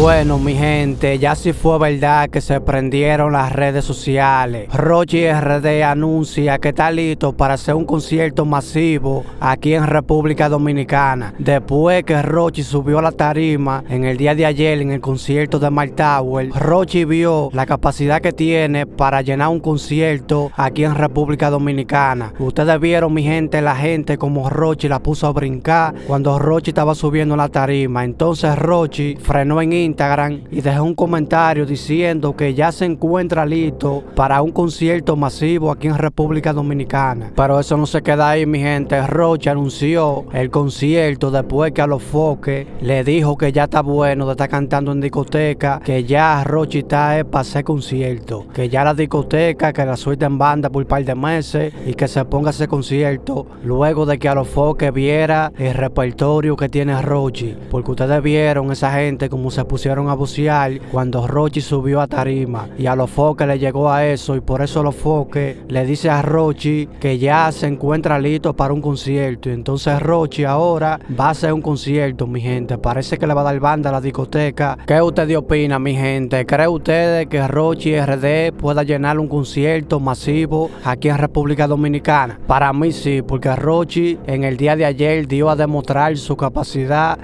Bueno, mi gente, ya sí fue verdad que se prendieron las redes sociales. Rochi RD anuncia que está listo para hacer un concierto masivo aquí en República Dominicana. Después que Rochi subió a la tarima en el día de ayer en el concierto de Mike Tower, Rochi vio la capacidad que tiene para llenar un concierto aquí en República Dominicana. Ustedes vieron, mi gente, la gente como Rochi la puso a brincar cuando Rochi estaba subiendo la tarima. Entonces Rochi frenó en Instagram y dejó un comentario diciendo que ya se encuentra listo para un concierto masivo aquí en República Dominicana. Pero eso no se queda ahí, mi gente. Rochi anunció el concierto después que a los foques le dijo que ya está bueno de estar cantando en discoteca, que ya Rochi está eh, para hacer concierto, que ya la discoteca, que la suelta en banda por un par de meses y que se ponga ese concierto luego de que a los foques viera el repertorio que tiene Rochi. Porque ustedes vieron esa gente como se pusieron a bucear cuando Rochi subió a tarima. Y a los foques le llegó a eso y por eso los foques le dice a Rochi que ya se encuentra listo para un concierto. Entonces Rochi ahora va a hacer un concierto mi gente. Parece que le va a dar banda a la discoteca. ¿qué ustedes opinan mi gente? ¿cree ustedes que Rochi RD pueda llenar un concierto masivo aquí en República Dominicana? para mí sí porque Rochi en el día de ayer dio a demostrar su capacidad